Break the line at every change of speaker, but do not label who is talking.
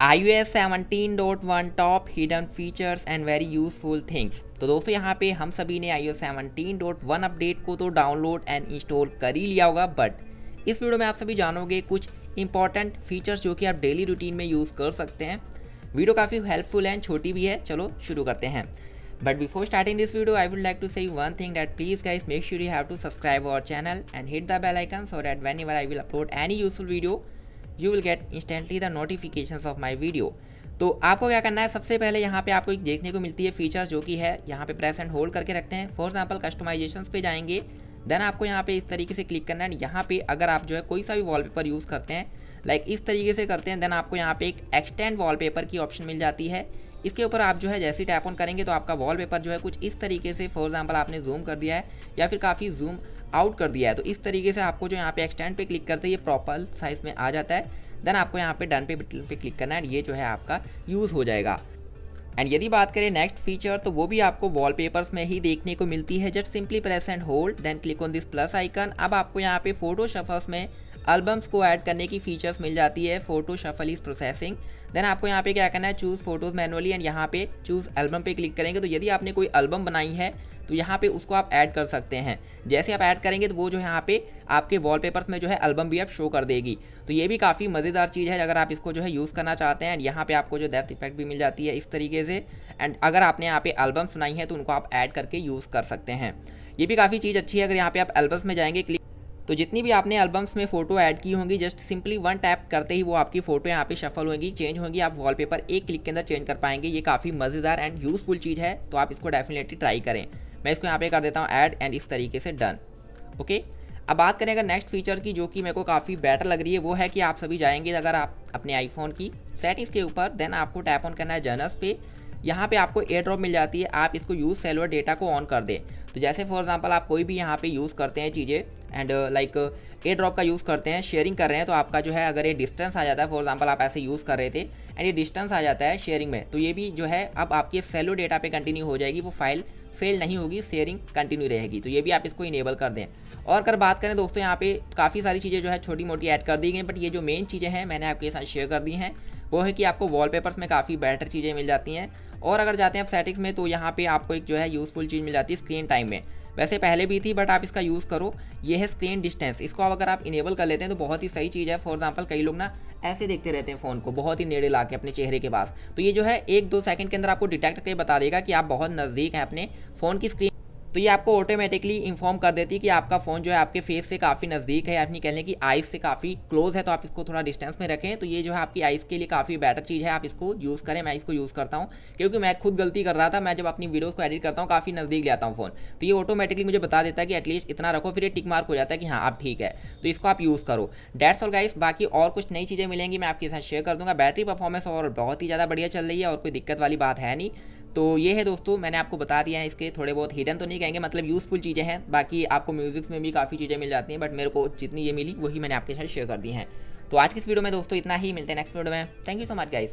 iOS 17.1 top hidden features and very useful things तो दोस्तों, यहाँ पे हम सभी ने iOS 17.1 अपडेट को तो डाउनलोड एंड इंस्टॉल कर ही लिया होगा बट इस वीडियो में आप सभी जानोगे कुछ इंपॉर्टेंट फीचर्स जो कि आप डेली रूटीन में यूज़ कर सकते हैं। वीडियो काफ़ी हेल्पफुल एंड छोटी भी है। चलो, शुरू करते हैं। But before starting this video I would like to say one thing that please guys make sure you have to subscribe our channel and hit the bell icon so that when I will upload any useful video you will get instantly the notification of my video तो आपको क्या करना है? सबसे पहले यहाँ पे आपको एक देखने को मिलती है फीचर्स जो कि है। यहाँ पे प्रेस एंड होल्ड करके रखते हैं। फॉर एग्ज़ाम्पल कस्टमाइजेशन पे जाएँगे। देन आपको यहाँ पे इस तरीके से क्लिक करना है। यहाँ पे अगर आप जो है कोई सा भी वॉलपेपर यूज़ करते हैं लाइक इस तरीके से करते हैं देन आपको यहाँ पे एक एक्सटेंड वॉलपेपर की ऑप्शन मिल जाती है। इसके ऊपर आप जो है जैसे टैप ऑन करेंगे तो आपका वॉलपेपर जो है कुछ इस तरीके से फॉर एग्ज़ाम्पल आपने जूम कर दिया है या फिर काफ़ी जूम आउट कर दिया है। तो इस तरीके से आपको जो यहाँ पे एक्सटेंड पे क्लिक करते हैं, ये प्रॉपर साइज़ में आ जाता है। देन आपको यहाँ पे डन पे बटन पे क्लिक करना है ये जो है आपका यूज़ हो जाएगा। एंड यदि बात करें नेक्स्ट फीचर तो वो भी आपको वॉलपेपर्स में ही देखने को मिलती है। Just simply press and hold then click on this plus icon अब आपको यहाँ पे फ़ोटो शफर्स में एल्बम्स को ऐड करने की फीचर्स मिल जाती है photo shuffle is processing then आपको यहाँ पे क्या करना है? चूज़ फ़ोटोज़ मैनुअली एंड यहाँ पे चूज़ एल्बम पे क्लिक करेंगे। तो यदि आपने कोई एल्बम बनाई है तो यहाँ पे उसको आप ऐड कर सकते हैं। जैसे आप ऐड करेंगे तो वो जो यहाँ पे आपके वॉलपेपर्स में जो है एल्बम भी आप शो कर देगी। तो ये भी काफ़ी मज़ेदार चीज़ है, अगर आप इसको जो है यूज़ करना चाहते हैं। एंड यहाँ पे आपको जो डेप्थ इफ़ेक्ट भी मिल जाती है इस तरीके से। एंड अगर आपने यहाँ पे एल्बम्स सुनाई है तो उनको आप ऐड करके यूज़ कर सकते हैं। ये भी काफ़ी चीज़ अच्छी है, अगर यहाँ पे आप एल्बम्स में जाएँगे क्लिक तो जितनी भी आपने एल्बम्स में फ़ोटो ऐड की होंगी जस्ट सिंपली वन टैप करते ही वो आपकी फ़ोटो यहाँ पे शफल होगी चेंज होगी, आप वॉलपेपर एक क्लिक के अंदर चेंज कर पाएँगे। ये काफ़ी मज़ेदार एंड यूज़फुल चीज़ है तो आप इसको डेफिनेटली ट्राई करें। मैं इसको यहाँ पे कर देता हूँ ऐड एंड इस तरीके से डन ओके अब बात करें अगर नेक्स्ट फीचर की, जो कि मेरे को काफ़ी बेटर लग रही है, वो है कि आप सभी जाएँगे अगर आप अपने आईफोन की। सेटिंग्स के ऊपर देन आपको टैप ऑन करना है जर्नल्स पे। यहाँ पे आपको एयर ड्रॉप मिल जाती है, आप इसको यूज़ सेलवर डेटा को ऑन कर दें। तो जैसे फॉर एग्जांपल आप कोई भी यहाँ पे यूज़ करते हैं चीज़ें एंड लाइक एयर ड्रॉप का यूज़ करते हैं शेयरिंग कर रहे हैं तो आपका जो है, अगर ये डिस्टेंस आ जाता है फॉर एग्ज़ाम्पल आप ऐसे यूज़ कर रहे थे एंड ये डिस्टेंस आ जाता है शेयरिंग में तो ये भी जो है, अब आपके सेलो डेटा पे कंटिन्यू हो जाएगी, वो फ़ाइल फेल नहीं होगी शेयरिंग कंटिन्यू रहेगी। तो ये भी आप इसको इनेबल कर दें। और अगर बात करें दोस्तों, यहाँ पे काफ़ी सारी चीज़ें जो है छोटी मोटी ऐड कर दी गई बट ये जो मेन चीज़ें हैं, मैंने आपके साथ शेयर कर दी हैं। वो है कि आपको वॉलपेपर्स में काफ़ी बेटर चीज़ें मिल जाती हैं। और अगर जाते हैं आप सेटिंग्स में तो यहाँ पे आपको एक जो है यूज़फुल चीज़ मिल जाती है स्क्रीन टाइम में। वैसे पहले भी थी बट आप इसका यूज़ करो। ये है स्क्रीन डिस्टेंस इसको अगर आप इनेबल कर लेते हैं तो बहुत ही सही चीज़ है। फॉर एग्ज़ाम्पल कई लोग ना ऐसे देखते रहते हैं फ़ोन को, बहुत ही नेड़े ला के अपने चेहरे के पास। तो ये जो है, एक दो सेकंड के अंदर आपको डिटेक्ट करके बता देगा कि आप बहुत नज़दीक हैं अपने फ़ोन की स्क्रीन तो ये आपको ऑटोमेटिकली इन्फॉर्म कर देती है कि आपका फ़ोन जो है आपके फेस से काफ़ी नज़दीक है अपनी कहने की आइस से काफ़ी क्लोज है तो आप इसको थोड़ा डिस्टेंस में रखें। तो ये जो है आपकी आइस के लिए काफ़ी बेटर चीज़ है, आप इसको यूज़ करें। मैं इसको यूज़ करता हूँ, क्योंकि मैं खुद गलती कर रहा था। मैं जब अपनी वीडियोज़ को एडिट करता हूँ, काफ़ी नज़दीक ले आता हूँ फ़ोन तो ये ऑटोमेटिकली मुझे बता देता है कि एटलीस्ट इतना रखो, फिर ये टिक मार्क हो जाता है कि हाँ आप ठीक है। तो इसको आप यूज़ करो। डेट्स और गाइस बाकी और कुछ नई चीज़ें मिलेंगी, मैं आपके साथ शेयर कर दूँगा। बैटरी परफॉर्मेंस और बहुत ही ज़्यादा बढ़िया चल रही है और कोई दिक्कत वाली बात है नहीं। तो ये है दोस्तों, मैंने आपको बता दिया है इसके थोड़े बहुत हिडन तो नहीं कहेंगे मतलब यूज़फुल चीज़ें हैं। बाकी आपको म्यूज़िक में भी काफ़ी चीज़ें मिल जाती हैं बट मेरे को जितनी ये मिली, वही मैंने आपके साथ शेयर कर दी हैं। तो आज की इस वीडियो में दोस्तों इतना ही, मिलते हैं नेक्स्ट वीडियो में। Thank you so much guys